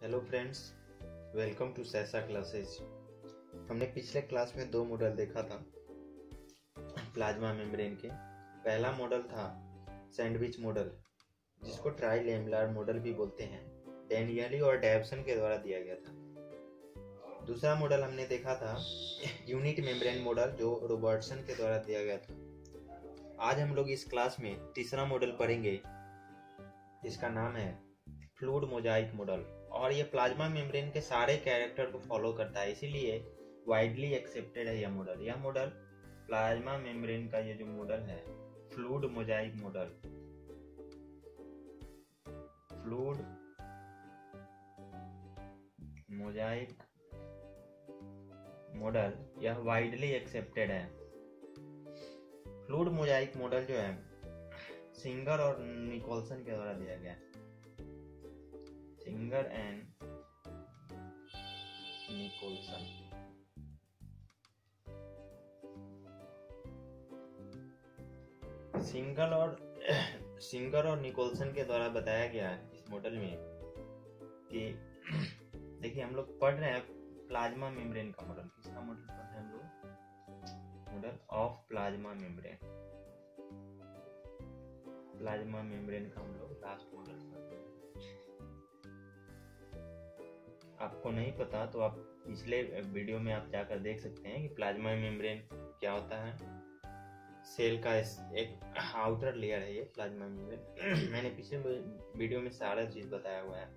Hello friends, welcome to Saisa classes. हमने पिछले class में दो मॉडल देखा था, प्लाज्मा मेम्ब्रेन के। पहला मॉडल था सैंडविच मॉडल, जिसको ट्राई लेमलार मॉडल भी बोलते हैं, डेनियली और डेवसन के द्वारा दिया गया था। दूसरा मॉडल हमने देखा था, यूनिट मेम्ब्रेन मॉडल, जो रोबर्टसन के द्वारा दिया गया था। आज हम लोग इस क्लास में तीसरा मॉडल पढ़ेंगे, जिसका नाम है फ्लूड मोजाइक मॉडल। और ये प्लाज्मा मेम्ब्रेन के सारे कैरेक्टर को फॉलो करता है, इसीलिए वाइडली एक्सेप्टेड है यह मॉडल। यह मॉडल प्लाज्मा मेम्ब्रेन का ये जो मॉडल है, fluid mosaic model. Fluid mosaic model यह वाइडली एक्सेप्टेड है। फ्लूड मोजाइक मॉडल जो है, सिंगर और निकोलसन के द्वारा दिया गया है। सिंगर एंड निकोलसन सिंगल और सिंगर और निकोलसन के द्वारा बताया गया है इस मॉडल में कि देखिए, हम लोग पढ़ रहे हैं प्लाज्मा मेम्ब्रेन का मॉडल किसका मॉडल पढ़ रहे हैं हम लोग? Model of plasma membrane plasma membrane का हम लोग लास्ट मॉडल पढ़ रहे आपको नहीं पता तो आप पिछले वीडियो में आप जाकर देख सकते हैं कि प्लाज्मा मेम्ब्रेन क्या होता है। सेल का एक आउटर लेयर है ये, प्लाज्मा मेम्ब्रेन। मैंने पिछले वीडियो में सारा चीज़ बताया हुआ है।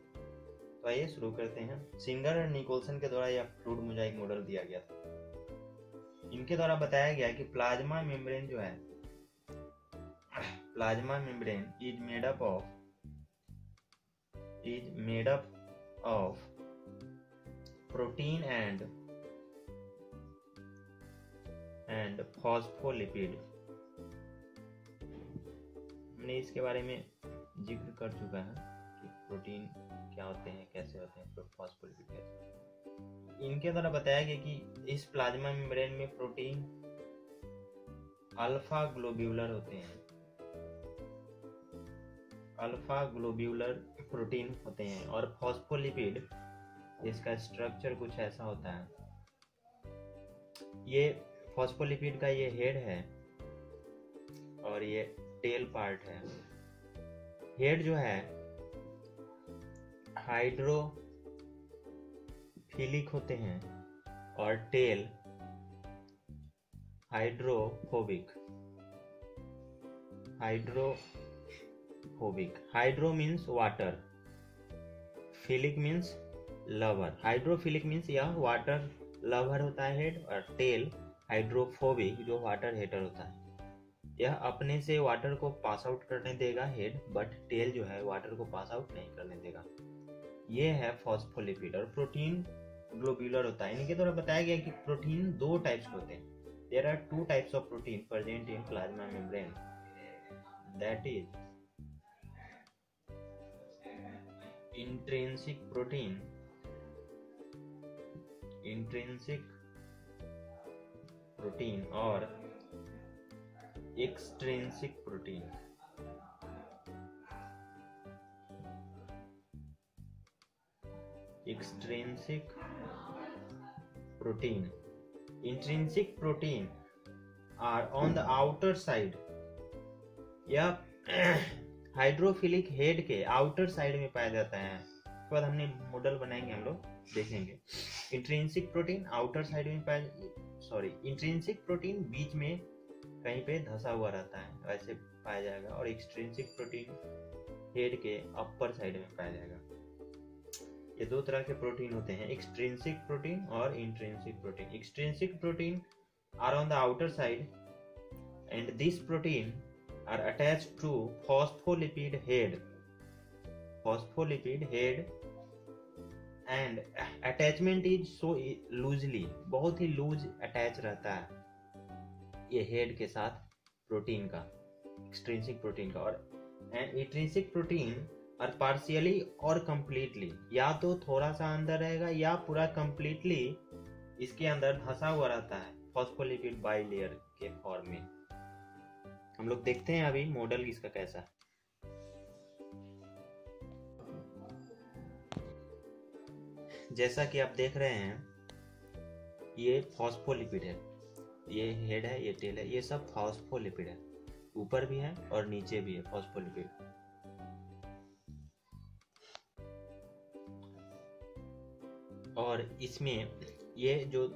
तो आइए शुरू करते हैं। सिंगर और निकोलसन के द्वारा यह फ्लूड मोजाइक मॉडल दिया गया था। इनके द्वारा बताया गया कि प्लाज्मा मेम्ब्रेन जो है, plasma membrane is made up of is made up of protein and and phospholipid. हमने इसके बारे में ज़िक्र कर चुका है कि प्रोटीन क्या होते हैं, कैसे होते हैं फॉस्फोलिपिड कैसे इनके द्वारा बताया गया कि इस प्लाज्मा मेम्ब्रेन में प्रोटीन अल्फ़ा ग्लोब्यूलर होते हैं। अल्फ़ा ग्लोब्यूलर प्रोटीन होते हैं और फॉस्फोलिपिड इसका स्ट्रक्चर कुछ ऐसा होता है। ये फॉस्फोलिपिड का ये हेड है और ये टेल पार्ट है। हेड जो है हाइड्रोफिलिक होते हैं और tail hydrophobic hydrophobic hydro means water philic means lover hydrophilic means यह वाटर लवर होता है हेड और टेल हाइड्रोफोबिक जो वाटर हेटर होता है। यह अपने से वाटर को पास आउट करने देगा हेड बट टेल जो है वाटर को पास आउट नहीं करने देगा। ये है फॉस्फोलिपिड और प्रोटीन ग्लोब्यूलर होता है। इनके द्वारा बताया गया कि प्रोटीन दो टाइप्स के होते हैं। There are two types of protein present in plasma membrane that is intrinsic protein intrinsic protein और extrinsic protein extrinsic protein intrinsic protein are on the outer side यह हाइड्रोफिलिक हेड के outer side में पाया जाता है। उसके बाद हमने मॉडल बनाएँगे हम लोग, देखेंगे। इंट्रेंसिक प्रोटीन आउटर साइड में पाया सॉरी इंट्रेंसिक प्रोटीन बीच में कहीं पे धसा हुआ रहता है, वैसे पाया जाएगा। और एक्सट्रेंसिक प्रोटीन हेड के अपर साइड में पाया जाएगा। ये दो तरह के प्रोटीन होते हैं एक्सट्रेंसिक प्रोटीन और intrinsic protein extrinsic protein are on the outer side and this protein are attach to phospholipid head phospholipid head and attachment is so loosely बहुत ही लूज अटैच रहता है ये हेड के साथ प्रोटीन का एक्सट्रिंसिक प्रोटीन का और एंड इंट्रिंसिक प्रोटीन और पार्शियली और कंप्लीटली या तो थोड़ा सा अंदर रहेगा या पूरा कंप्लीटली इसके अंदर धंसा हुआ रहता है फॉस्फोलिपिड बाई लेयर के फॉर्म में। हम लोग देखते हैं अभी मॉडल इसका कैसा जैसा कि आप देख रहे हैं, ये फॉस्फोलिपिड है। ये हेड है, ये टेल है, ये सब फॉस्फोलिपिड है। ऊपर भी है और नीचे भी है फॉस्फोलिपिड। और इसमें ये जो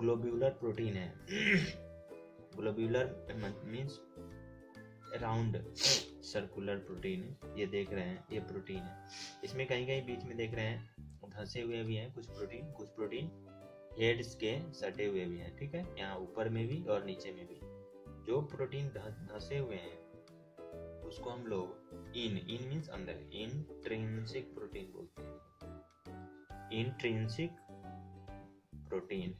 ग्लोब्यूलर प्रोटीन है globular means round circular protein ये देख रहे हैं, ये प्रोटीन है। इसमें कहीं कहीं बीच में देख रहे हैं धंसे हुए भी हैं, कुछ प्रोटीन कुछ प्रोटीन। हेड्स के सटे हुए भी हैं, ठीक है? यहाँ ऊपर में भी और नीचे में भी। जो प्रोटीन धंसे हुए हैं, उसको हम लोग इन इन मीन्स अंदर इंट्रिंसिक प्रोटीन बोलते हैं। इंट्रिंसिक प्रोटीन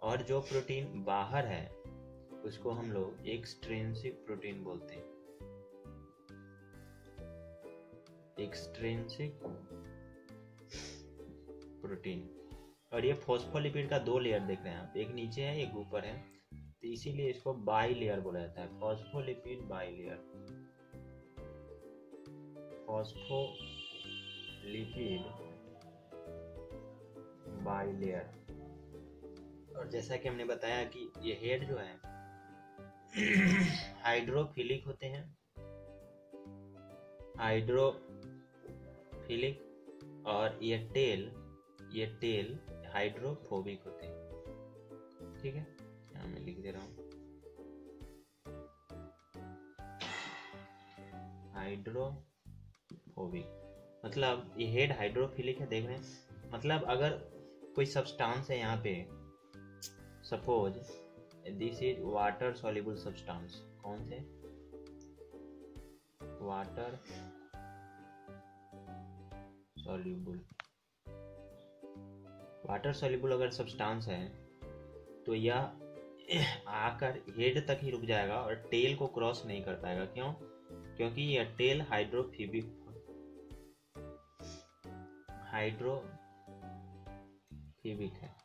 और जो प्रोटीन बाहर है, उसको हम लोग एक्सट्रेंसिक प्रोटीन बोलते हैं। एक्सट्रेंसिक प्रोटीन और ये फोस्फोलिपिड का दो लेयर देख रहे हैं आप। एक नीचे है, एक ऊपर है। तो इसीलिए इसको बाई लेयर बोला जाता है। Phospholipid bilayer phospholipid bilayer और जैसा कि हमने बताया कि ये हेड जो है हाइड्रोफिलिक होते हैं। हाइड्रोफिलिक और ये टेल ये टेल हाइड्रोफोबिक होते हैं। ठीक है? यहाँ मैं लिख दे रहा हूँ। हाइड्रोफोबिक। मतलब ये हेड हाइड्रोफिलिक है, देख रहे हैं? मतलब अगर कोई सब्सटेंस है यहाँ पे suppose this is water soluble substance कौन से? वाटर सॉल्युबल वाटर सॉल्युबल अगर सब्सटेंस है तो यह आकर हेड तक ही रुक जाएगा और टेल को क्रॉस नहीं कर पाएगा। क्यों? क्योंकि यह टेल हाइड्रोफिबिक हाइड्रोफिबिक है।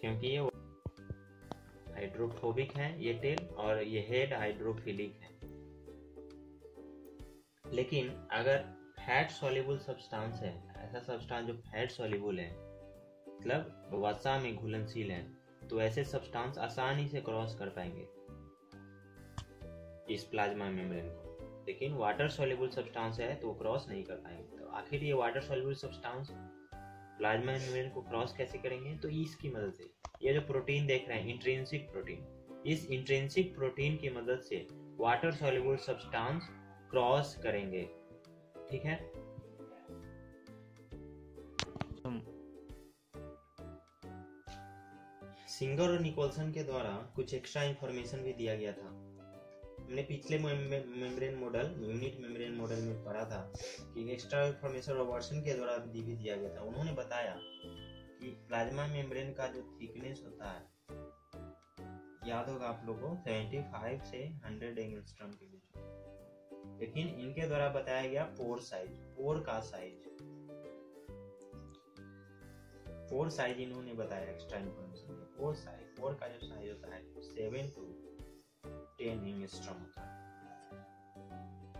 क्योंकि ये हाइड्रोफोबिक है, ये टेल और ये हेड हाइड्रोफिलिक है। लेकिन अगर फैट सॉल्युबल सब्सटेंस है, ऐसा सब्सटेंस जो फैट सॉल्युबल है मतलब वसा में घुलनशील है तो ऐसे सब्सटेंस आसानी से क्रॉस कर पाएँगे इस प्लाज्मा मेम्ब्रेन को। लेकिन वाटर सॉल्युबल सब्सटेंस है तो क्रॉस नहीं कर पाएँगे। तो आखिर ये water soluble substance plasma membrane को क्रॉस कैसे करेंगे? तो इसकी मदद से। ये जो प्रोटीन देख रहे हैं इंट्रेंसिक प्रोटीन इस इंट्रेंसिक प्रोटीन की मदद से वाटर सॉल्युबल सब्सटेंस क्रॉस करेंगे। ठीक है? सिंगर और निकोलसन के द्वारा कुछ एक्स्ट्रा इंफॉर्मेशन भी दिया गया था। हमने पिछले membrane model unit membrane model में पढ़ा था कि एक्स्ट्रा इंफॉर्मेशन रोबर्टसन के द्वारा भी दिया गया था। उन्होंने बताया कि प्लाज्मा मेम्ब्रेन का जो थिकनेस होता है, याद होगा आप लोगों को 75 से 100 एंगस्ट्रम के लेकिन इनके द्वारा बताया गया पोर साइज़ पोर का साइज़ पोर साइज़ इन्होंने बताया extra information pore size pore का जो साइज़ होता है सेवन टू टेन एंगस्ट्रम होता है।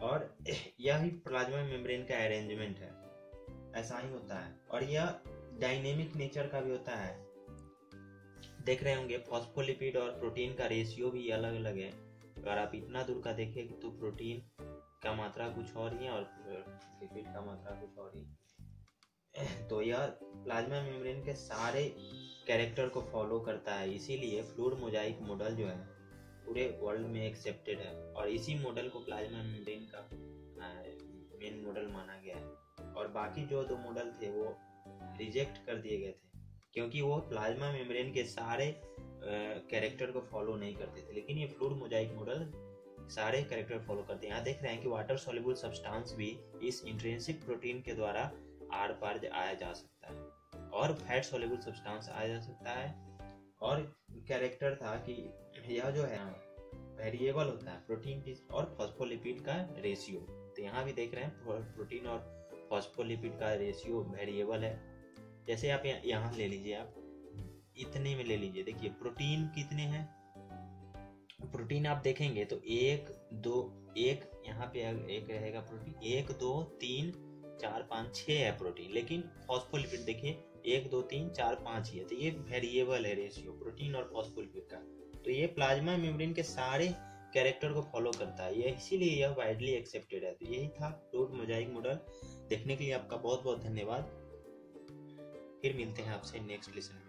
और यह ही प्लाज्मा मेम्ब्रेन का अरेंजमेंट है। ऐसा ही होता है। और यह डायनेमिक नेचर का भी होता है। देख रहे होंगे फॉस्फोलिपिड और प्रोटीन का रेशियो भी अलग अलग है। अगर आप इतना दूर का देखें तो प्रोटीन का मात्रा कुछ और ही है और लिपिड का मात्रा कुछ और ही तो यह प्लाज्मा मेम्ब्रेन के सारे कैरेक्टर को फॉलो करता है, इसीलिए फ्लूड मोजाइक मॉडल जो है, पूरे वर्ल्ड में एक्सेप्टेड है और इसी मॉडल को प्लाज्मा मेम्ब्रेन का मेन मॉडल माना गया है। और बाकी जो दो मॉडल थे, वो रिजेक्ट कर दिए गए थे, क्योंकि वो प्लाज्मा मेम्ब्रेन के सारे कैरेक्टर को फॉलो नहीं करते थे। लेकिन ये फ्लूड मोजाइक मॉडल सारे कैरेक्टर फॉलो करते हैं। यहाँ देख रहे हैं कि वाटर सॉल्युबल सब्सटेंस भी इस इंट्रेंसिक प्रोटीन के द्वारा आर पार आया जा सकता है। और फैट सॉल्युबल सब्सटेंस आया जा सकता है। और कैरेक्टर था कि यह जो है वेरिएबल होता है प्रोटीन की और फॉस्फोलिपिड का रेशियो तो यहाँ भी देख रहे हैं प्रोटीन और फॉस्फोलिपिड का रेशियो वेरिएबल है। जैसे आप यहाँ ले लीजिए आप। इतने में ले लीजिए। देखिए प्रोटीन कितने हैं? प्रोटीन आप देखेंगे तो एक, दो, एक, यहाँ पे एक रहेगा प्रोटीन। एक, दो, तीन, चार, पाँच छः है प्रोटीन। लेकिन फॉस्फोलिपिड देखिए, एक, दो, तीन, चार, पाँच ही है। तो ये वेरिएबल है रेशियो प्रोटीन और फॉस्फोलिपिड का। तो ये प्लाज्मा मेम्ब्रेन के सारे कैरेक्टर को फॉलो करता है। ये इसीलिए यह वाइडली एक्सेप्टेड है। तो यही था रोड मोजाइक मॉडल देखने के लिए आपका बहुत बहुत धन्यवाद। फिर मिलते हैं आपसे नेक्स्ट लेसन में।